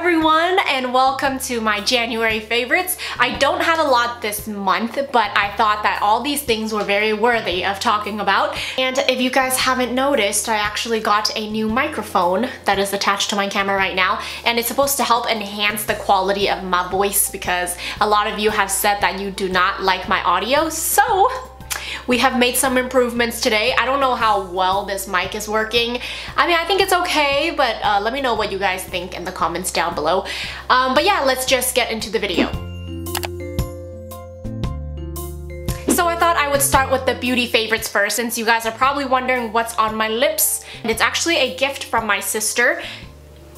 everyone and welcome to my January favorites. I don't have a lot this month but I thought that all these things were very worthy of talking about and if you guys haven't noticed I actually got a new microphone that is attached to my camera right now and it's supposed to help enhance the quality of my voice because a lot of you have said that you do not like my audio so we have made some improvements today. I don't know how well this mic is working. I mean, I think it's okay, but uh, let me know what you guys think in the comments down below. Um, but yeah, let's just get into the video. So I thought I would start with the beauty favorites first since you guys are probably wondering what's on my lips. And it's actually a gift from my sister.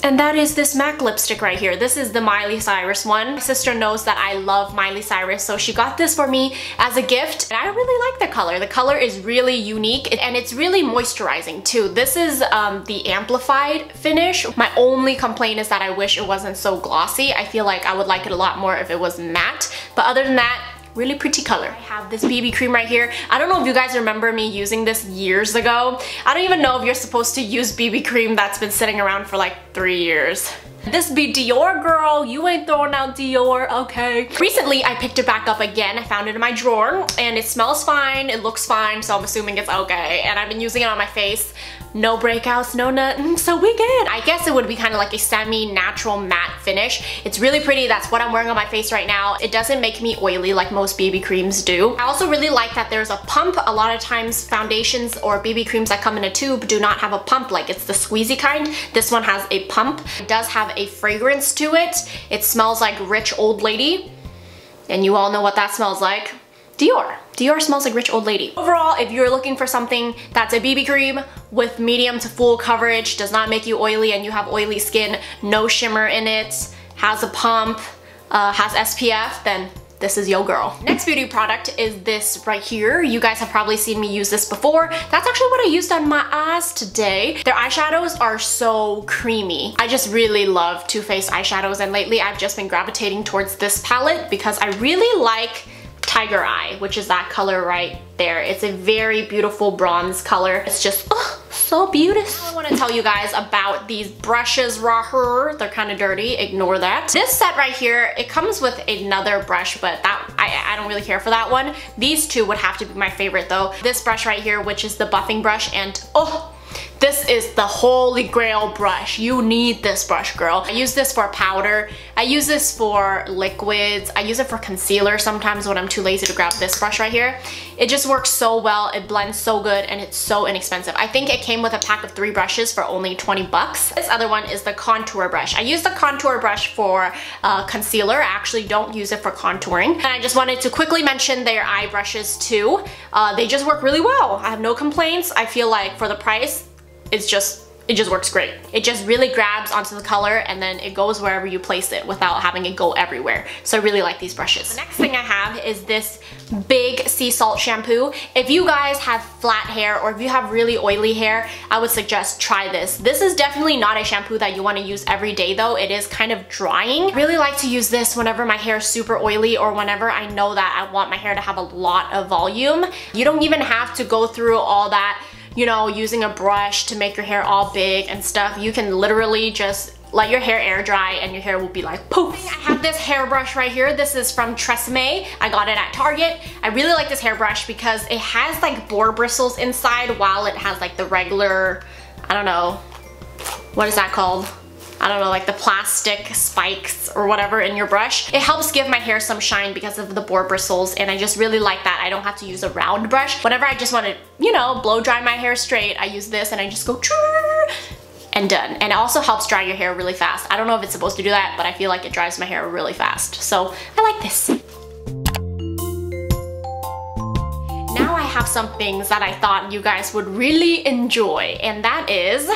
And that is this MAC lipstick right here. This is the Miley Cyrus one. My sister knows that I love Miley Cyrus, so she got this for me as a gift. And I really like the color. The color is really unique and it's really moisturizing too. This is um, the amplified finish. My only complaint is that I wish it wasn't so glossy. I feel like I would like it a lot more if it was matte. But other than that, really pretty color. I have this BB cream right here. I don't know if you guys remember me using this years ago. I don't even know if you're supposed to use BB cream that's been sitting around for like three years. This be Dior girl, you ain't throwing out Dior, okay. Recently I picked it back up again, I found it in my drawer and it smells fine, it looks fine, so I'm assuming it's okay. And I've been using it on my face no breakouts, no nothing, so we good. I guess it would be kind of like a semi-natural matte finish. It's really pretty, that's what I'm wearing on my face right now. It doesn't make me oily like most BB creams do. I also really like that there's a pump. A lot of times foundations or BB creams that come in a tube do not have a pump, like it's the squeezy kind. This one has a pump. It does have a fragrance to it. It smells like rich old lady. And you all know what that smells like. Dior. Dior smells like rich old lady. Overall, if you're looking for something that's a BB cream with medium to full coverage, does not make you oily and you have oily skin, no shimmer in it, has a pump, uh, has SPF, then this is your girl. Next beauty product is this right here. You guys have probably seen me use this before. That's actually what I used on my eyes today. Their eyeshadows are so creamy. I just really love Too Faced eyeshadows and lately I've just been gravitating towards this palette because I really like Tiger Eye, which is that color right there. It's a very beautiful bronze color. It's just, oh, so beautiful. I want to tell you guys about these brushes here. They're kind of dirty, ignore that. This set right here, it comes with another brush, but that I, I don't really care for that one. These two would have to be my favorite though. This brush right here, which is the buffing brush, and oh, this is the holy grail brush. You need this brush, girl. I use this for powder. I use this for liquids. I use it for concealer sometimes when I'm too lazy to grab this brush right here. It just works so well. It blends so good and it's so inexpensive. I think it came with a pack of three brushes for only 20 bucks. This other one is the contour brush. I use the contour brush for uh, concealer. I actually don't use it for contouring. And I just wanted to quickly mention their eye brushes too. Uh, they just work really well. I have no complaints. I feel like for the price, it's just it just works great. It just really grabs onto the color and then it goes wherever you place it without having it go everywhere. So I really like these brushes. The next thing I have is this big sea salt shampoo. If you guys have flat hair or if you have really oily hair, I would suggest try this. This is definitely not a shampoo that you want to use every day though. It is kind of drying. I really like to use this whenever my hair is super oily or whenever I know that I want my hair to have a lot of volume. You don't even have to go through all that you know, using a brush to make your hair all big and stuff. You can literally just let your hair air dry and your hair will be like poof. I have this hairbrush right here. This is from Tresemme. I got it at Target. I really like this hairbrush because it has like boar bristles inside while it has like the regular, I don't know, what is that called? I don't know, like the plastic spikes or whatever in your brush. It helps give my hair some shine because of the boar bristles and I just really like that. I don't have to use a round brush. Whenever I just want to, you know, blow dry my hair straight, I use this and I just go and done. And it also helps dry your hair really fast. I don't know if it's supposed to do that, but I feel like it dries my hair really fast. So I like this. Now I have some things that I thought you guys would really enjoy, and that is,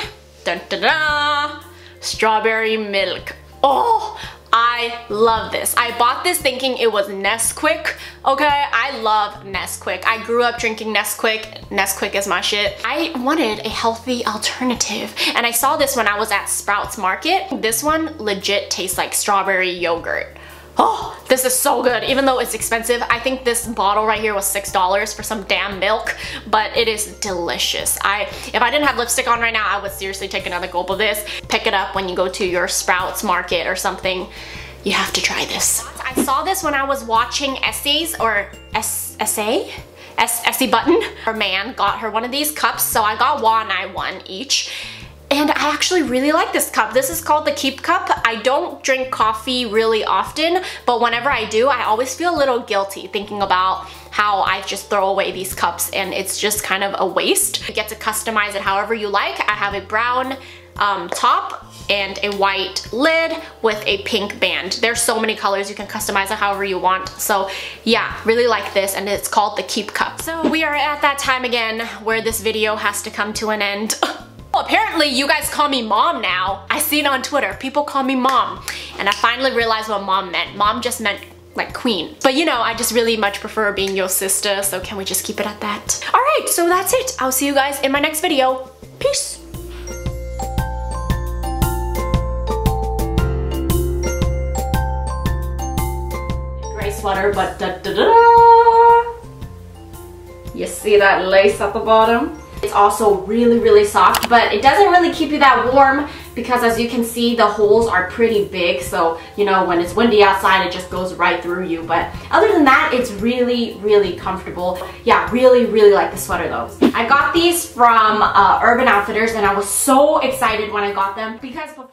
dun, dun, dun, strawberry milk. Oh, I love this. I bought this thinking it was Nesquik, okay? I love Nesquik. I grew up drinking Nesquik. Nesquik is my shit. I wanted a healthy alternative and I saw this when I was at Sprouts Market. This one legit tastes like strawberry yogurt. Oh, this is so good. Even though it's expensive, I think this bottle right here was $6 for some damn milk, but it is delicious. I, If I didn't have lipstick on right now, I would seriously take another gulp of this. Pick it up when you go to your Sprouts market or something. You have to try this. I saw this when I was watching Essays or S Essay? Essie Button. Her man got her one of these cups, so I got one, I one each. And I actually really like this cup. This is called the Keep Cup. I don't drink coffee really often, but whenever I do, I always feel a little guilty thinking about how I just throw away these cups and it's just kind of a waste. You get to customize it however you like. I have a brown um, top and a white lid with a pink band. There's so many colors, you can customize it however you want. So yeah, really like this and it's called the Keep Cup. So we are at that time again where this video has to come to an end. apparently you guys call me mom now. I see it on Twitter. People call me mom. And I finally realized what mom meant. Mom just meant like queen. But you know, I just really much prefer being your sister, so can we just keep it at that? Alright, so that's it. I'll see you guys in my next video. Peace! Gray sweater, but da da da da! You see that lace at the bottom? It's also really, really soft, but it doesn't really keep you that warm because as you can see, the holes are pretty big. So, you know, when it's windy outside, it just goes right through you. But other than that, it's really, really comfortable. Yeah, really, really like the sweater though. I got these from uh, Urban Outfitters and I was so excited when I got them because before